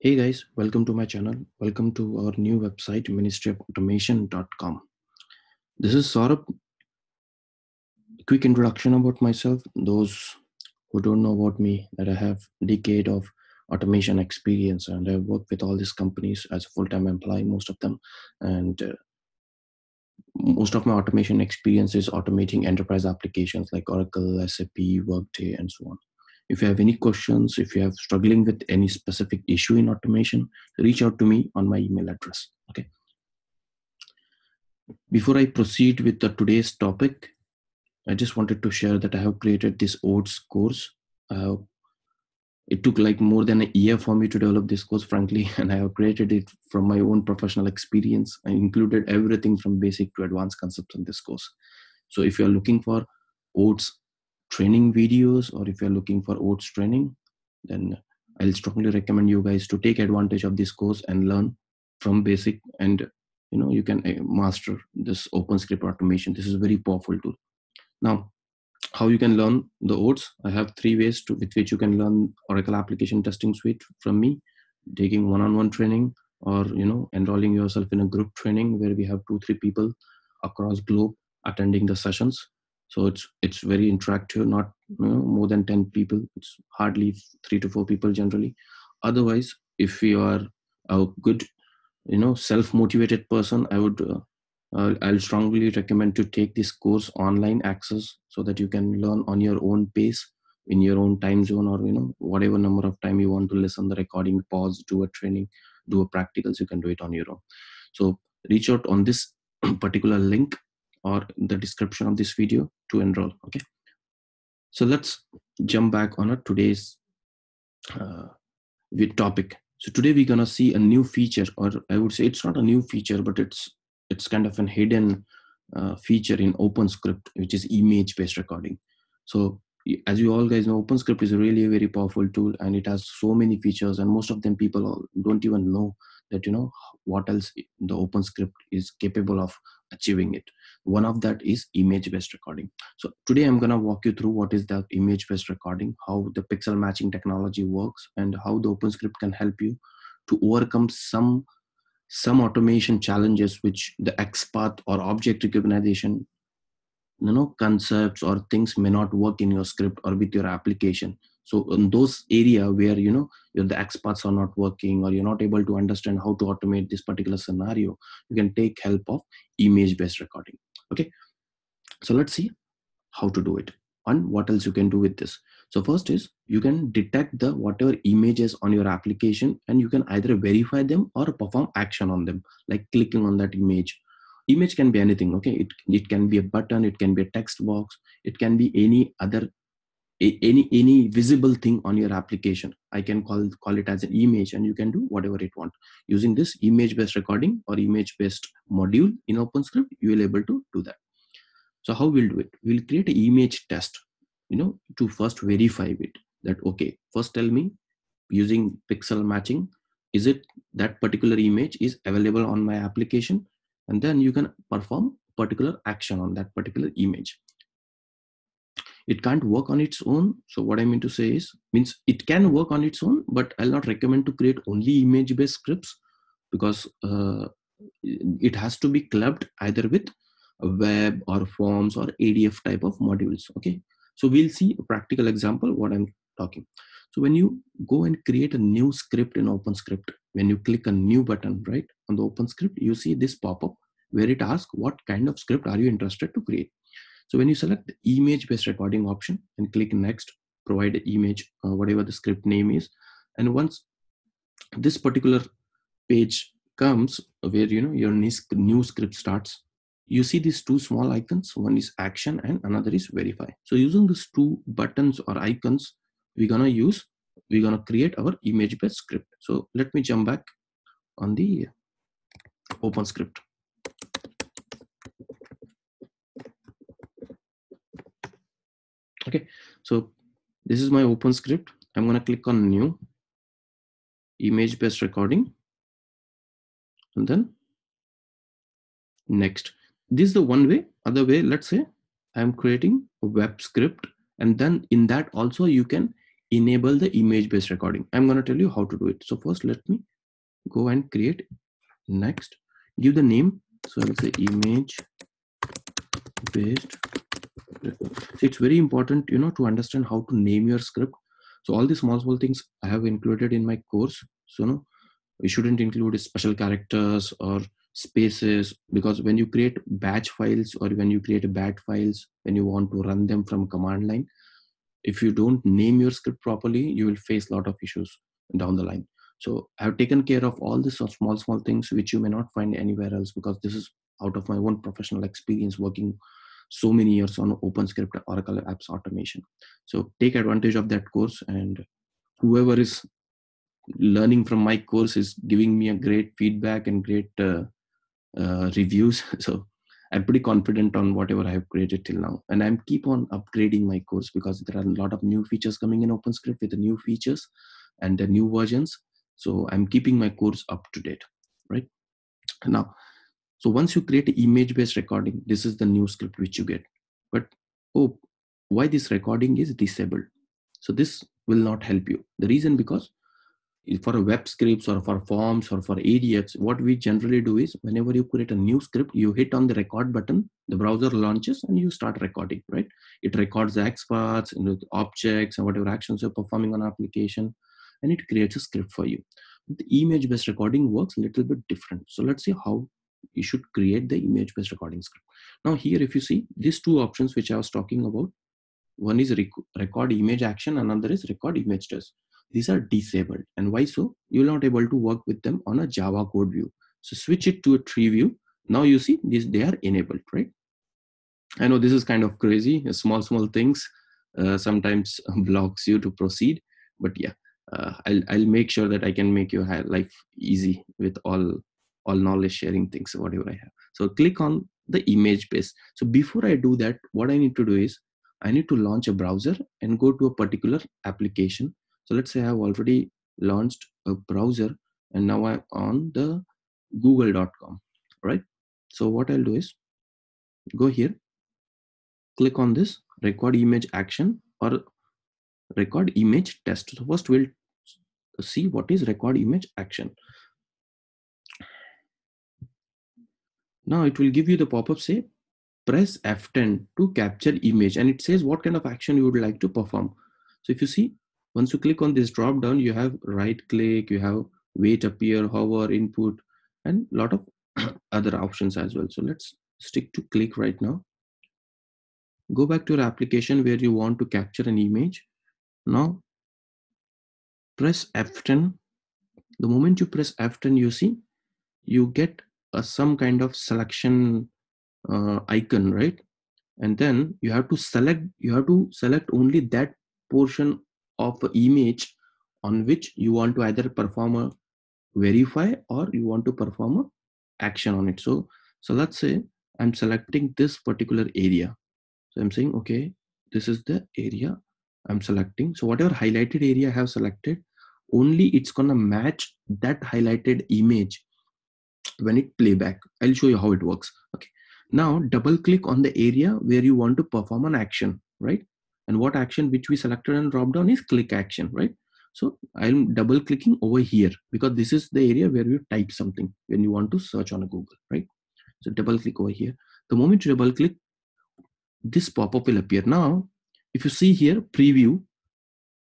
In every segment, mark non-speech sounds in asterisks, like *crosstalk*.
Hey guys, welcome to my channel. Welcome to our new website, ministryofautomation.com. This is Saurabh. Quick introduction about myself. Those who don't know about me, that I have decade of automation experience and I work with all these companies as a full-time employee, most of them. And uh, most of my automation experience is automating enterprise applications like Oracle, SAP, Workday, and so on. If you have any questions, if you have struggling with any specific issue in automation, reach out to me on my email address. Okay. Before I proceed with the today's topic, I just wanted to share that I have created this OATS course. Uh, it took like more than a year for me to develop this course, frankly, *laughs* and I have created it from my own professional experience. I included everything from basic to advanced concepts in this course. So if you're looking for OATS training videos or if you're looking for OATS training, then I'll strongly recommend you guys to take advantage of this course and learn from basic and you know you can eh, master this open script automation. This is a very powerful tool. Now, how you can learn the OATS? I have three ways to with which you can learn Oracle Application Testing Suite from me, taking one-on-one training or you know enrolling yourself in a group training where we have two, three people across globe attending the sessions so it's it's very interactive not you know, more than 10 people. It's hardly three to four people generally. Otherwise if you are a good you know self-motivated person i would uh, uh, i'll strongly recommend to take this course online access so that you can learn on your own pace in your own time zone or you know whatever number of time you want to listen the recording pause do a training do a practicals you can do it on your own. So reach out on this *clears throat* particular link or the description of this video to enroll okay? So let's jump back on a today's uh, topic. So today we're gonna see a new feature or i would say it's not a new feature but it's it's kind of an hidden uh, feature in OpenScript, which is image based recording. So as you all guys know OpenScript is really a very powerful tool and it has so many features and most of them people don't even know that you know what else the open script is capable of achieving it. One of that is image based recording. So today i'm going to walk you through what is the image based recording how the pixel matching technology works and how the open script can help you to overcome some some automation challenges which the XPath or object recognition you know concepts or things may not work in your script or with your application so in those area where you know the XPaths are not working or you're not able to understand how to automate this particular scenario you can take help of image based recording. Okay? So let's see how to do it and what else you can do with this. So first is you can detect the whatever images on your application and you can either verify them or perform action on them like clicking on that image. Image can be anything okay? It, it can be a button it can be a text box it can be any other any any visible thing on your application i can call call it as an image and you can do whatever it want. Using this image based recording or image based module in OpenScript you will able to do that. So how we'll do it? We'll create an image test you know to first verify it that okay first tell me using pixel matching is it that particular image is available on my application? And then you can perform particular action on that particular image it can't work on its own. So what i mean to say is means it can work on its own but i'll not recommend to create only image based scripts because uh, it has to be clubbed either with web or forms or adf type of modules okay? So we'll see a practical example what i'm talking. So when you go and create a new script in OpenScript, when you click a new button, right, on the OpenScript, you see this pop-up where it asks what kind of script are you interested to create. So when you select the image based recording option and click next, provide the image, uh, whatever the script name is. And once this particular page comes where you know your new script starts, you see these two small icons. One is action and another is verify. So using these two buttons or icons, we're gonna use, we're gonna create our image based script. So let me jump back on the OpenScript. Okay. So this is my open script. I'm going to click on new image based recording and then next. This is the one way. Other way let's say i'm creating a web script and then in that also you can enable the image based recording. I'm going to tell you how to do it. So first let me go and create next. Give the name. So i'll say image based so it's very important you know to understand how to name your script. So all these small small things i have included in my course. So no we shouldn't include special characters or spaces because when you create batch files or when you create bat files when you want to run them from command line if you don't name your script properly you will face a lot of issues down the line. So i've taken care of all these small small things which you may not find anywhere else because this is out of my own professional experience working so many years on OpenScript Oracle Apps Automation. So take advantage of that course and whoever is learning from my course is giving me a great feedback and great uh, uh, reviews. *laughs* So I'm pretty confident on whatever I have created till now. And I'm keep on upgrading my course because there are a lot of new features coming in OpenScript with the new features and the new versions. So I'm keeping my course up to date, right? Now, so once you create an image based recording, this is the new script which you get. But oh, why this recording is disabled? So this will not help you. The reason because for web scripts or for forms or for ADFs, what we generally do is whenever you create a new script, you hit on the record button, the browser launches and you start recording, right? It records the XPaths and the objects and whatever actions you're performing on application, and it creates a script for you. The image-based recording works a little bit different. So let's see how you should create the image based recording script. Now here if you see these two options which i was talking about one is rec record image action another is record image test. These are disabled. And why so? You're not able to work with them on a java code view. So switch it to a tree view. Now you see these they are enabled right? I know this is kind of crazy small small things uh, sometimes *laughs* blocks you to proceed but yeah uh, I'll, I'll make sure that i can make your life easy with all all knowledge sharing things whatever i have. So click on the image base. So before i do that what i need to do is i need to launch a browser and go to a particular application. So let's say i have already launched a browser and now i'm on the google.com right? So what i'll do is go here click on this record image action or record image test. So first we'll see what is record image action Now it will give you the pop-up say, press F10 to capture image and it says what kind of action you would like to perform. So if you see, once you click on this drop down, you have right click, you have wait appear, hover, input, and lot of *clears throat* other options as well. So let's stick to click right now. Go back to your application where you want to capture an image. Now press F10. The moment you press F10, you see, you get a, some kind of selection uh, icon right? And then you have to select you have to select only that portion of image on which you want to either perform a verify or you want to perform a action on it. So so let's say i'm selecting this particular area. So i'm saying okay this is the area i'm selecting. So whatever highlighted area i have selected only it's gonna match that highlighted image when it playback i'll show you how it works. Okay. Now double click on the area where you want to perform an action right? And what action which we selected and drop down is click action right? So i'm double clicking over here because this is the area where you type something when you want to search on a google right? So double click over here. The moment you double click this pop-up will appear. Now if you see here preview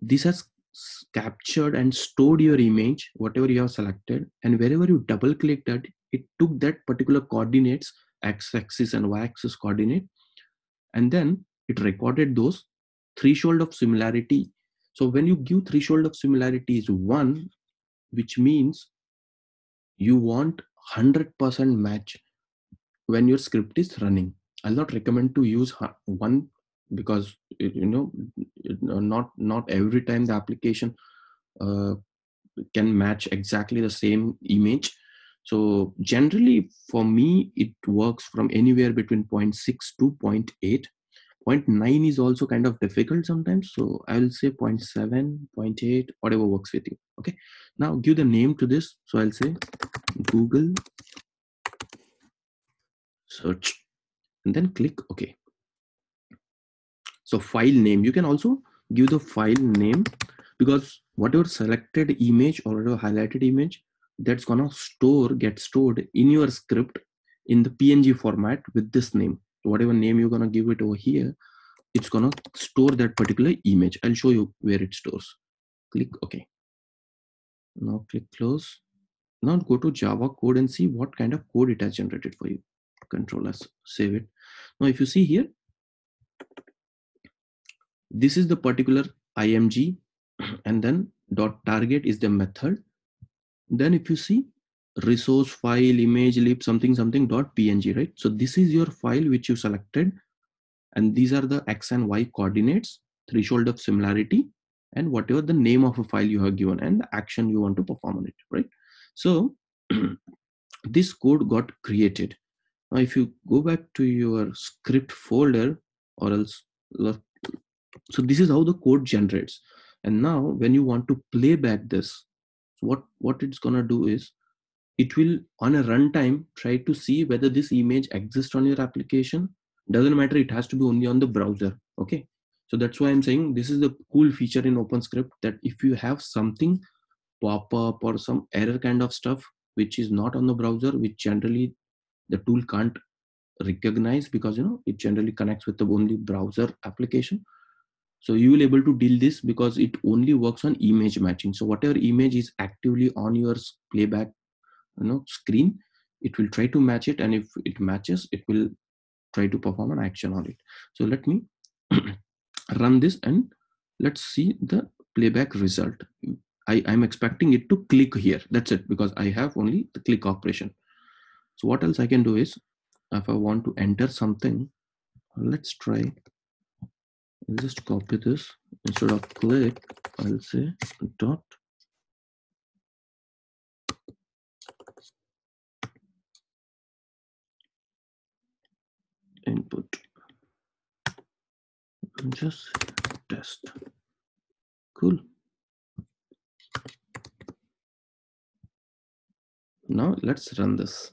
this has captured and stored your image whatever you have selected and wherever you double click that it took that particular coordinates x-axis and y-axis coordinate and then it recorded those threshold of similarity. So when you give threshold of similarity is one which means you want 100% match when your script is running. I'll not recommend to use one because you know not not every time the application uh, can match exactly the same image so generally for me, it works from anywhere between 0.6 to 0.8. 0.9 is also kind of difficult sometimes. So I will say 0.7, 0.8, whatever works with you. Okay. Now give the name to this. So I'll say Google search and then click OK. So file name, you can also give the file name because whatever selected image or whatever highlighted image that's gonna store get stored in your script in the png format with this name. Whatever name you're gonna give it over here it's gonna store that particular image. I'll show you where it stores. Click ok. Now click close. Now go to java code and see what kind of code it has generated for you. Control s save it. Now if you see here this is the particular img and then dot target is the method. Then if you see resource file image lib something something dot png right? So this is your file which you selected and these are the x and y coordinates threshold of similarity and whatever the name of a file you have given and the action you want to perform on it right? So *clears throat* this code got created. Now if you go back to your script folder or else so this is how the code generates. And now when you want to play back this what what it's gonna do is it will on a runtime try to see whether this image exists on your application. Doesn't matter it has to be only on the browser okay? So that's why i'm saying this is the cool feature in openscript that if you have something pop up or some error kind of stuff which is not on the browser which generally the tool can't recognize because you know it generally connects with the only browser application so you will able to deal this because it only works on image matching so whatever image is actively on your playback you know screen it will try to match it and if it matches it will try to perform an action on it so let me *clears throat* run this and let's see the playback result I, I'm expecting it to click here. That's it because I have only the click operation. So what else I can do is if I want to enter something, let's try I'll just copy this. Instead of click I'll say dot. Input. And just test. Cool. Now let's run this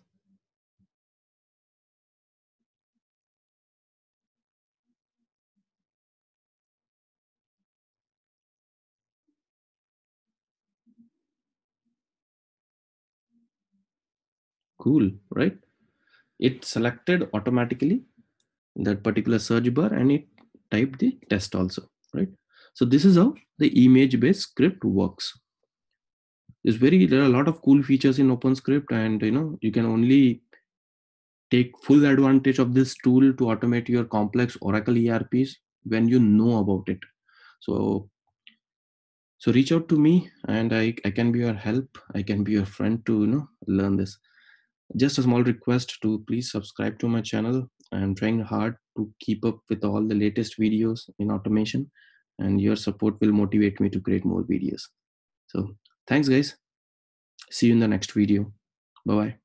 cool right? It selected automatically that particular search bar and it typed the test also right? So this is how the image based script works. There's very there are a lot of cool features in openscript and you know you can only take full advantage of this tool to automate your complex oracle erps when you know about it. So so reach out to me and i i can be your help. I can be your friend to you know learn this just a small request to please subscribe to my channel. I'm trying hard to keep up with all the latest videos in automation and your support will motivate me to create more videos. So thanks guys. See you in the next video. Bye bye